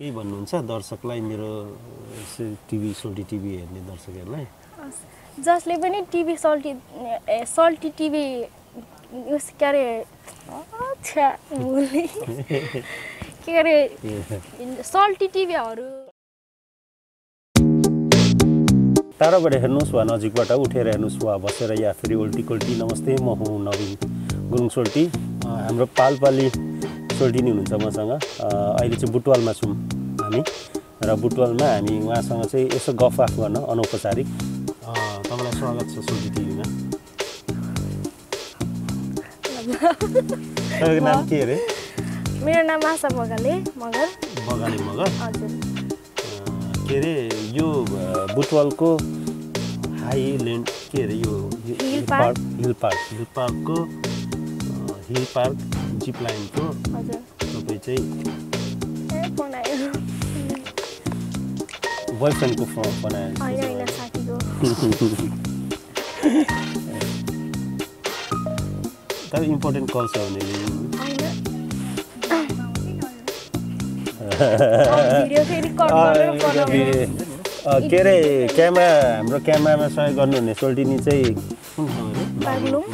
केही भन्नुहुन्छ दर्शकलाई मेरो टिभी सोल्टी टिभी हेर्ने दर्शकहरूलाई? जसले पनि टिभी सल्टी सल्टी टिभी उस के अरे। के अरे सल्टी टिभीहरू। टाढाबाट हेर्नुहोस् वा नजिकबाट उठेर हेर्नुहोस् वा बसेर या फेरि उल्टी कोल्टी नमस्ते म हुँ नवीन गुरुङ सोल्टी। हाम्रो पालपाली सोल्टी नि हुनुहुन्छ मसँग। अहिले चाहिँ बुटवालमा छौँ हामी। र बुटवालमा हामी उहाँसँग चाहिँ यसो गफआफ गर्न अनौपचारिक। तपाईँलाई स्वागत छ सोल्टी टिभीमा। तपाईँको नाम के अरे? मेरो नाम आशा बगाले मगर। बगाले मगर? हजुर। के अरे यो बुटवलको हाइल्यान्ड के अरे यो hill park. Hill park. Hill पार्कको hill park. Zip लाइनको तपाईँ चाहिँ ए बनायो। बोयफ्रेन्डको फ बनाएर होइन होइन साथीको। तर इम्पोर्टेन्ट कल छ भने। के अरे क्यामेरा हाम्रो क्यामेरामा सहयोग गर्नुहुने सोल्टिनी चाहिँ।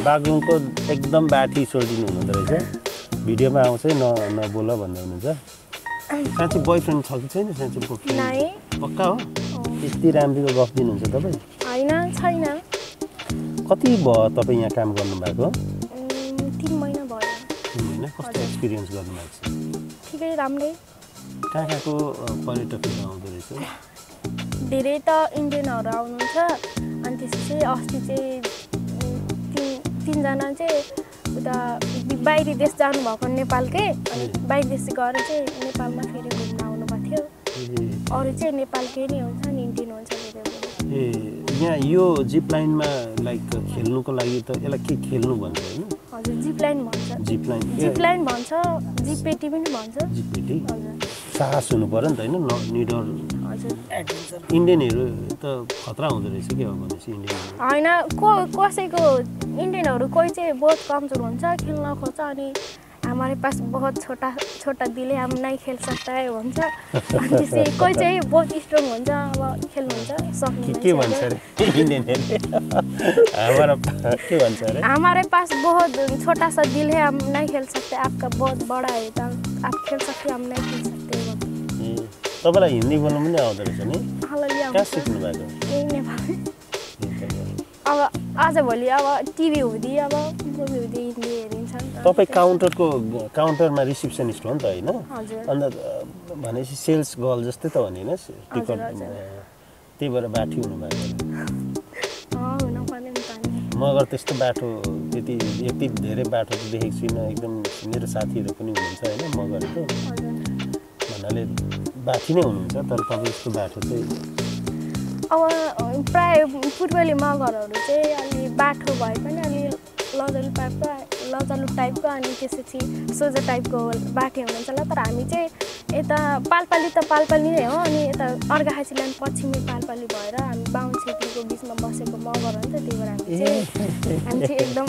बागलुङको एकदम बाठी सोल्टिनी हुनुहुँदो रहेछ। भिडियोमा आउँछ है न नबोल भन्दै हुनुहुन्छ। साँच्ची बोयफ्रेन्ड छ कि छैन? साँच्ची पक्का हो? यति राम्रीको गफ दिनुहुन्छ तपाईँ? होइन छैन। कति भयो तपाईँ यहाँ काम गर्नुभएको? तिन महिना भयो। तिन महिना? कस्तो एक्सपिरियन्स गर्नुभएको छ? ठिकै राम्रै। कहाँ कहाँको पर्यटकहरू आउँदो रहेछ? धेरै त इन्डियनहरू आउनुहुन्छ। अनि त्यसपछि अस्ति चाहिँ तिन तिनजना चाहिँ उता बाहिरी देश जानुभएको नेपालकै अनि बाहिर देश गएर चाहिँ नेपालमा फेरि घुम्न आउनुभएको थियो। अरू चाहिँ नेपालकै नै हुन्छ नि इन्डियन हुन्छ। ए यहाँ यो जिप लाइनमा लाइक खेल्नुको लागि त यसलाई के खेल्नु भन्छ होइन? हजुर जिप लाइन भन्छ। Zip line. जिप लाइन भन्छ जिप पेटी पनि भन्छ। हजुर। साहस हुनु पऱ्यो नि त होइन निडर इन्डियनहरू त खतरा हुँदो रहेछ क्या हो भनेपछि इन्डियनहरू होइन को कसैको इन्डियनहरू कोही चाहिँ बहुत कमजोर हुन्छ खेल्न खोज्छ अनि हमारे पास बहुत छोटा छोटा दिल है हम नहीं खेल सकता है भन्छ त्यसै कोही चाहिँ बहुत स्ट्रङ हुन्छ अब खेल्नुहुन्छ सक्ने के के भन्छ के भन्छ हमारे पास बहुत छोटा सा दिल है हम नहीं खेल सकते आपका बहुत बड़ा है तो आप खेल सकते हम नहीं खेल सकते भन्छ। ए तपाईँलाई हिन्दी बोल्नु पनि आउँदो रहेछ नि? कहाँ सिक्नु भएको? अब आजभोलि अब टिभी हुँदी अब मुभी हुँदी हिन्दी हेरिन्छ तपाईँ काउन्टरको काउन्टरमा रिसिप्सनिस्ट हो नि त होइन? अन्त भनेपछि सेल्स गर्ल जस्तै त होइन टिकट त्यही भएर बाठी हुनुभएको। मगर त्यस्तो बाटो त्यति यति धेरै बाटो त देखेको छुइनँ। एकदम मेरो साथीहरू पनि हुनुहुन्छ होइन मगरको। भन्नाले बाठी नै हुनुहुन्छ तर तपाईँ यस्तो बाटो चाहिँ अब प्राय पूर्वेली मगरहरू चाहिँ अलि बाठो भए पनि अलि लजालु टाइपको लजालु टाइपको अनि त्यसपछि सोझो टाइपको बाठे हुनुहुन्छ होला। तर हामी चाहिँ यता पालपाली त पालपाली नै हो अनि यता अर्घाखाँचील्यान्ड पश्चिमी पालपाली भएर हामी बाहुन छेत्रीको बिचमा बसेको मगर हो नि त त्यही भएर हामी चाहिँ हामी चाहिँ एकदम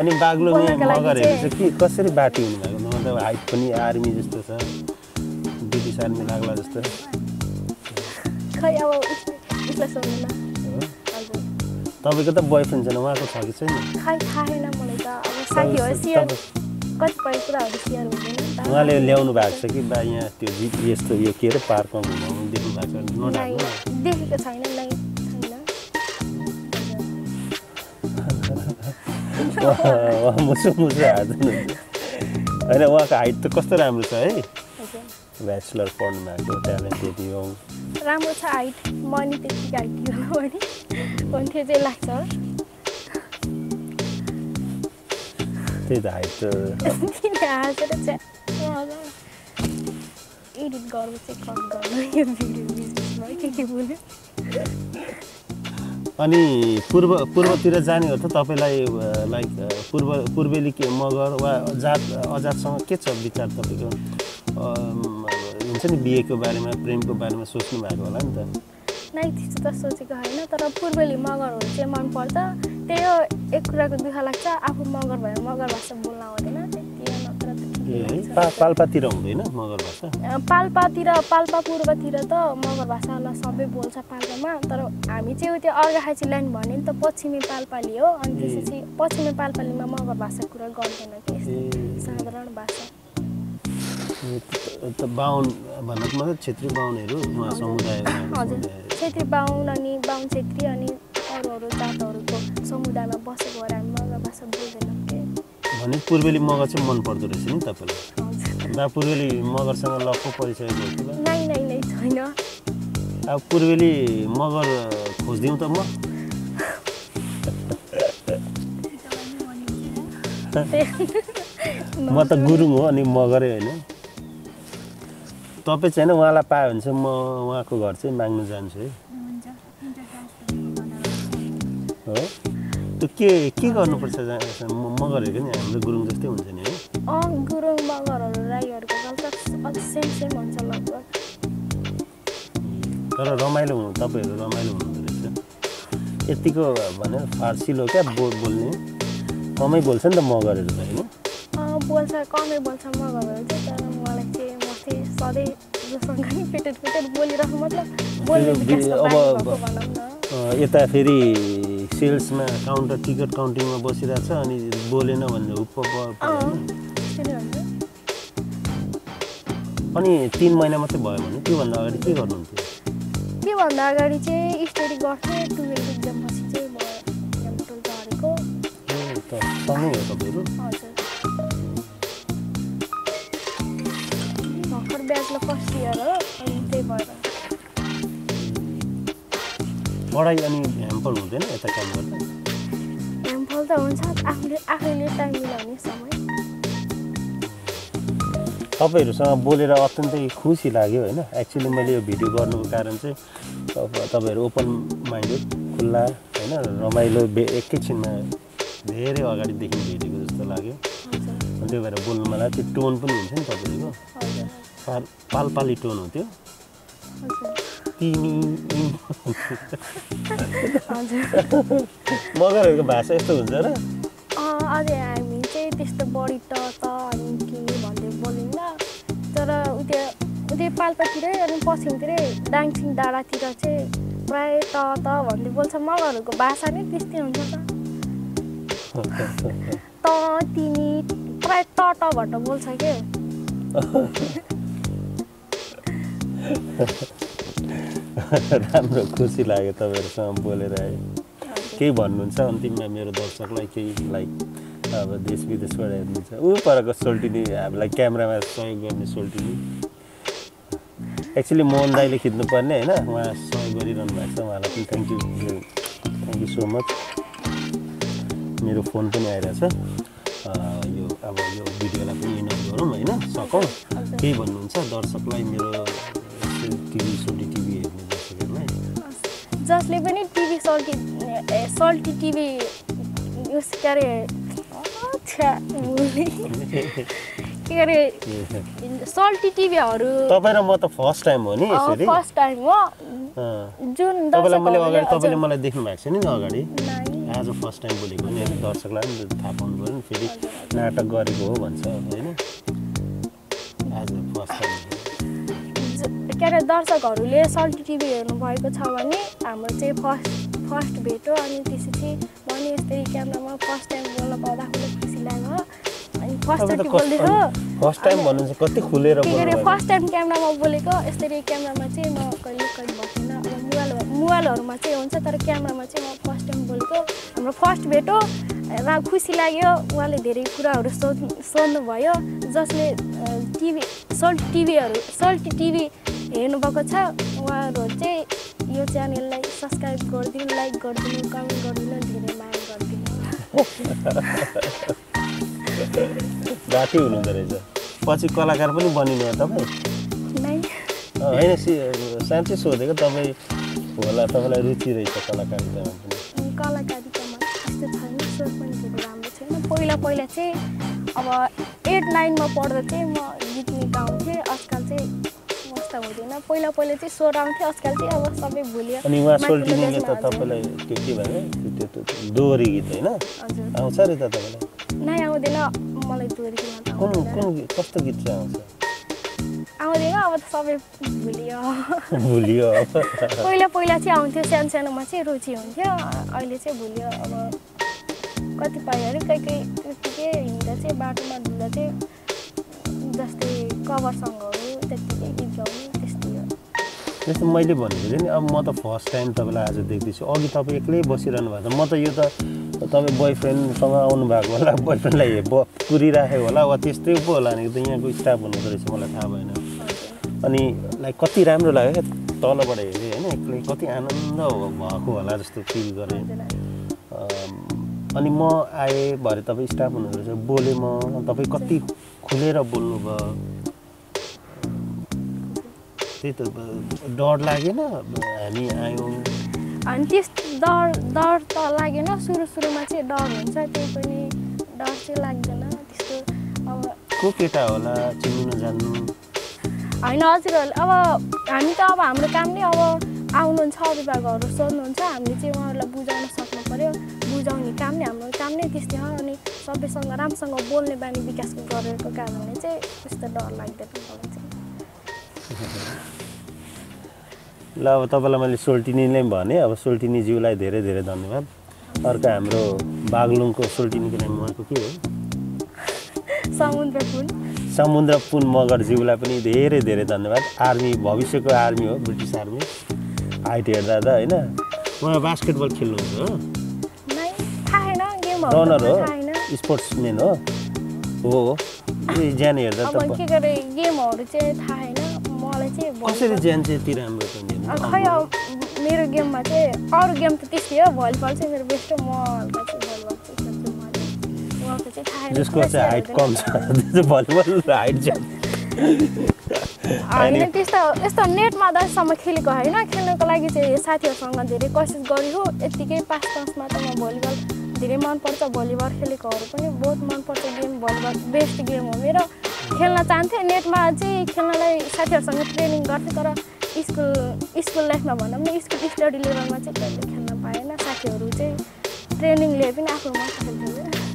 अनि बाग्लो मगरहरू चाहिँ- कसरी बाटी हुनुभएको? मतलब हाइट पनि आर्मी जस्तो छ। आर्मी लाग्ला जस्तो खै अब तपाईँको त बोयफ्रेन्ड छैन उहाँको छ कि छैन खै थाहा छैन मलाई त अब साथी हो सेयर कतिपय कुराहरू सेयर हुँदैन उहाँले ल्याउनु भएको छ कि बा यहाँ त्यो जिप यस्तो यो के अरे पार्कमा घुमाउनु देख्नु भएको छ देखेको छैन नै छैन मुसु मुसु हाल्दैन होइन उहाँको हाइट त कस्तो राम्रो छ है ब्याचलर पढ्नु भएको ट्यालेन्टेड यो राम्रो छ हाइट। म नि त्यतिकै हाइट भने। हुन्थ्यो चाहिँ लाग्छ। त्यही त हाइट एडिट गर्नु चाहिँ कट गर्नु यो भिडियो बिचमा के के बोल्यो। अनि पूर्व पूर्वतिर जाने हो त तपाईँलाई लाइक पूर्व पूर्वेली के मगर वा जात अजातसँग के छ विचार तपाईँको? हुन्छ नि बिहेको बारेमा प्रेमको बारेमा सोच्नु भएको होला नि त। नै त्यस्तो त सोचेको होइन तर पूर्वेली मगरहरू चाहिँ मनपर्छ त्यही हो एक कुराको दुःख लाग्छ आफू मगर भएर मगर भाषा बोल्न आउँदैन पाल्पातिर हुँदैन मगर भाषा? पाल्पातिर पाल्पा पूर्वतिर त मगर भाषालाई सबै बोल्छ पाल्पामा तर हामी चाहिँ त्यो अर्घाखाँची लाइन भन्यो नि त पश्चिमी पाल्पाली हो अनि। त्यसपछि पश्चिमी पाल्पालीमा मगर भाषा कुरा गर्दैन कि साधारण भाषा। बाहुन भन्नु मतलब छेत्री बाहुनहरू उहाँ समुदाय। छेत्री बाहुन अनि बाहुन छेत्री अनि अरू अरू जातहरूको समुदायमा बसेको भएर हामी मगर भाषा बोल्दैनौँ कि? भने पूर्वेली मगर चाहिँ मन पर्दो रहेछ नि तपाईँलाई। बा पूर्वेली मगरसँग लक्को परिचय छैन। अब पूर्वेली मगर खोजिदिउँ त म। म त गुरुङ हो अनि मगरै होइन। तपाईँ चाहिँ होइन उहाँलाई पायो भने चाहिँ म उहाँको घर चाहिँ माग्नु जान्छु है। हो? त्यो के के गर्नुपर्छ जहाँ- म- मगरहरूको नि हाम्रो गुरुङ जस्तै हुन्छ नि है। गुरुङ मगरहरू राईहरूको तर रमाइलो हुनु तपाईँहरू रमाइलो हुनुहुँदो रहेछ। यतिको भने फार्सिलो क्या बो बोल्ने। कमै बोल्छ नि त मगरहरू त होइन बोल्छ कमै बोल्छ मगरहरू चाहिँ तर सधैँ जोसँग बोलिरहेको मतलब अब- यता फेरि सेल्समा काउन्टर टिकट काउन्टिङमा बसिरहेको छ अनि बोलेन भने हुप्प अनि तिन महिना मात्रै भयो भने त्योभन्दा अगाडि के गर्नुहुन्थ्यो? त्योभन्दा अगाडि चाहिँ स्टडी गर्थेँ टुवेल्भ इक्जाम पछि चाहिँ म झरेको। तपाईँहरू? ब्याचलर फर्स्ट इयर हो अनि त्यही भएर पढाइ अनि ह्याम्पर हुँदैन यता काम गर्दा हेमफल त हुन्छ आफूले आफैले टाइम मिलाउने समय तपाईँहरूसँग बोलेर अत्यन्तै खुसी लाग्यो होइन एक्चुली मैले यो भिडियो गर्नुको कारण चाहिँ तप- तपाईँहरू ओपन माइन्डेड खुल्ला होइन रमाइलो बे एकैछिनमा धेरै अगाडिदेखि भेटेको जस्तो लाग्यो अनि त्यही भएर बोल्नु मलाई त्यो टोन पनि हुन्छ नि तपाईँहरूको पाल पालपाली टोन हो त्यो हजुर। तिमी हजुर मगरहरूको भाषा यस्तो हुन्छ र? अझै हामी चाहिँ त्यस्तो बढी त अनि के भन्दै बोलिन्न। तर उतै पाल्पातिरै अनि पश्चिमतिरै डाङसिङ डाँडातिर चाहिँ प्रायः त त भन्दै बोल्छ। मगरहरूको भाषा नै त्यस्तै हुन्छ त। तिमी प्रायः त टबाट बोल्छ के? राम्रो खुसी लाग्यो तपाईँहरूसँग बोलेर है। केही भन्नुहुन्छ अन्तिममा मेरो दर्शकलाई केही लाइक अब देश विदेशबाट हेर्नुहुन्छ। ऊ परको सोल्टिनी हामीलाई क्यामेरामा सहयोग गर्ने सोल्टिनी एक्चुली मोहन दाईले खिच्नुपर्ने होइन? उहाँ सहयोग गरिरहनु भएको छ उहाँलाई पनि। Thank you thank you so much मेरो फोन पनि आइरहेछ। यो अब यो भिडियोलाई पनि इन्ड गरौँ होइन? सकौँ केही भन्नुहुन्छ दर्शकलाई मेरो टिभी सोल्टी टिभी हेर्ने दर्शकहरूलाई जसले पनि टिभी सल्टी सल्टी टिभी उस के अरे। के अरे सल्टी टिभीहरू। तपाईँ र म त फर्स्ट टाइम हो नि यसरी। फर्स्ट टाइम हो। जुन तपाईँलाई मैले अगाडि तपाईँले मलाई देख्नु भएको छ नि अगाडि। आज फर्स्ट टाइम बोलेको नि दर्शकलाई पनि थाहा पाउनु पऱ्यो नि फेरि। नाटक गरेको हो भन्छ होइन? आज फर्स्ट टाइम। के अरे दर्शकहरूले सल्टी टिभी हेर्नु भएको छ भने हाम्रो चाहिँ फर्स्ट फर्स्ट भेट हो अनि त्यसपछि भने यस्तै क्यामेरामा फर्स्ट टाइम बोल्न पाउँदा आफूलाई खुसी लाग्यो अनि फर्स्ट त बोल्दैछु फर्स्ट टाइम भन्नुहुन्छ कति खुलेर के अरे फर्स्ट टाइम क्यामेरामा बोलेको यसरी क्यामेरामा चाहिँ म कहिले कहिले बस्दिनँ। मोबाइल मोबाइलहरूमा चाहिँ हुन्छ तर क्यामेरामा चाहिँ म फर्स्ट टाइम बोलेको हाम्रो फर्स्ट भेट हो र खुसी लाग्यो उहाँले धेरै कुराहरू सोध सोध्नुभयो जसले टिभी सल्ट टिभीहरू सल्ट टिभी हेर्नुभएको छ उहाँहरू चाहिँ यो च्यानललाई सब्सक्राइब गरिदिनु लाइक गरिदिनु कमेन्ट गरिदिनु धेरै माया गरिदिनु। हुनुहुँदो रहेछ। पछि कलाकार पनि बनिनु तपाईँ? होइन साँच्चै सोधेको तपाईँ होला तपाईँलाई रुचि रहेछ कलाकारितामा पनि कलाकारितामा त्यस्तो छैन सोच पनि धेरै राम्रो छैन। पहिला पहिला चाहिँ अब एट नाइनमा पढ्दा चाहिँ म गीत गीत गाउँथेँ आजकल चाहिँ मस्त हुँदैन। पहिला पहिला चाहिँ स्वर आउँथ्यो आजकल चाहिँ अब सबै भुल्यो अनि उहाँ सोल्टिनीले त। तपाईँलाई के के भने त्यो दोहोरी गीत होइन? आउँछ अरे त तपाईँलाई? नै आउँदैन। मलाई दोहोरी कुन कुन कस्तो गीत चाहिँ आउँछ? आउँदैन अब त सबै भुलियो। भुलियो। पहिला पहिला चाहिँ आउँथ्यो सानो सानोमा चाहिँ रुचि हुन्थ्यो अहिले चाहिँ भुल्यो। अब कतिपयहरू कहीँ कहीँ त्यत्तिकै हिँड्दा चाहिँ बाटोमा डुल्दा चाहिँ जस्तै कभर सङ्गहरू त्यत्तिकै गीत गाउनु त्यस्तै हो। जस्तो मैले भनेको थिएँ नि अब म त फर्स्ट टाइम तपाईँलाई आज देख्दैछु। अघि तपाईँ एक्लै बसिरहनु भएको छ म त यो त तपाईँ बोयफ्रेन्डसँग आउनु भएको होला बोयफ्रेन्डलाई कुरिराखेको होला वा त्यस्तै पो होला नि त यहाँको स्टाफ हुनुहुँदो रहेछ मलाई थाहा भएन। अनि लाइक कति राम्रो लाग्यो क्या तलबाट हेरेँ होइन एक्लै कति आनन्द भएको होला जस्तो फिल गरेँ। अनि म आएँ भरे तपाईँ स्टाफ हुनुहुँदो रहेछ बोलेँ म तपाईँ कति खुलेर बोल्नुभयो? त्यही त डर लागेन हामी आयौँ। अनि त्यस डर डर त लागेन सुरु सुरुमा चाहिँ डर हुन्छ त्यही पनि डर चाहिँ लाग्दैन त्यस्तो अब को केटा होला चिन्नु नजान्नु होइन हजुरहरूले अब हामी त अब हाम्रो काम नै अब आउनुहुन्छ अभिभावकहरू सोध्नुहुन्छ। हामीले चाहिँ उहाँहरूलाई बुझाउन सक्नु पऱ्यो बुझाउने काम नै हाम्रो काम नै त्यस्तै हो। अनि सबैसँग राम्रोसँग बोल्ने बानी विकास गरेको कारणले चाहिँ त्यस्तो डर लाग्दैन मलाई चाहिँ। ल अब तपाईँलाई मैले सोल्टिनीले पनि भने अब सोल्टिनीज्यूलाई धेरै धेरै धन्यवाद। अर्को हाम्रो बागलुङको सोल्टिनीको नाम उहाँको के हो? समुद्र पुल समुद्र पुन मगरज्यूलाई पनि धेरै धेरै धन्यवाद। आर्मी भविष्यको आर्मी हो ब्रिटिस आर्मी। हाइट हेर्दा त होइन? उहाँ बास्केटबल खेल्नुहुन्छ हो? रनर हो स्पोर्ट्सम्यान हो? हो? ज्यान हेर्दा त कसरी ज्यान चाहिँ यति राम्रो मेरो गेममा चाहिँ अरू गेम त त्यस्तै हो। भलिबल चाहिँ मेरो बेस्ट हो म जसको चाहिँ हाइट कम छ त्यो चाहिँ भलिबल र हाइट ज्यान होइन त्यस्तो यस्तो नेटमा दससम्म खेलेको होइन। खेल्नको लागि चाहिँ साथीहरूसँग धेरै कोसिस गरेको यत्तिकै पाँच पाँचमा त म भलिबल धेरै मनपर्छ। भलिबल खेलेकोहरू पनि बहुत मनपर्छ। गेम भलिबल बेस्ट गेम हो मेरो। खेल्न चाहन्थेँ नेटमा चाहिँ खेल्नलाई साथीहरूसँग ट्रेनिङ गर्थेँ तर स्कुल स्कुल लाइफमा भनौँ न स्कुल स्टडी लेभलमा चाहिँ कहिले खेल्न पाएन। साथीहरू चाहिँ ट्रेनिङ लिए पनि आफू मात्र खेल्थ्यो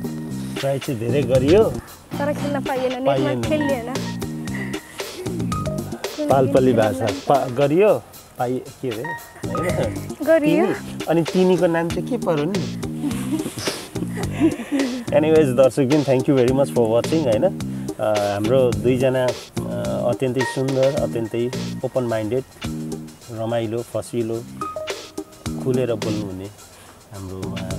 ट्राई चाहिँ धेरै गरियो। तर खेल्न पाइएन। पाइएन। खेलिएन। कुनै पालपली गेम भाषा पा गरियो। पाइ के अरे? गरियो। अनि तिनीको नाम चाहिँ के पर्यो नि? एनिवेज दर्शक दिन thank you very much for watching होइन हाम्रो दुईजना अत्यन्तै सुन्दर अत्यन्तै ओपन माइन्डेड रमाइलो फसिलो खुलेर बोल्नुहुने हाम्रो उहाँ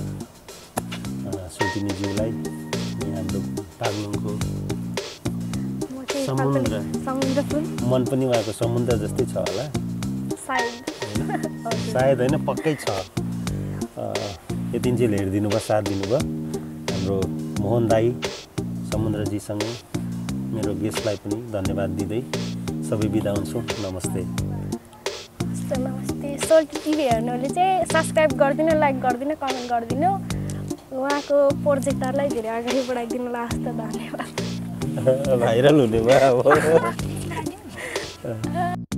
समुद्र। मन पनि उहाँको समुद्र जस्तै छ होला। सायद। होइन? पक्कै छ। यति चाहिँ हेरिदिनु भयो साथ दिनुभयो हाम्रो मोहन दाई समुद्रजीसँगै मेरो गेस्टलाई पनि धन्यवाद दिँदै सबै बिदा हुन्छौँ। नमस्ते। नमस्ते। सोल्टी टिभी हेर्नुले चाहिँ सब्सक्राइब गरिदिनु लाइक गरिदिनु कमेन्ट गरिदिनु। उहाँको प्रोजेक्टरलाई धेरै अगाडि बढाइदिनु ल हस् त धन्यवाद भाइरल हुने भयो अब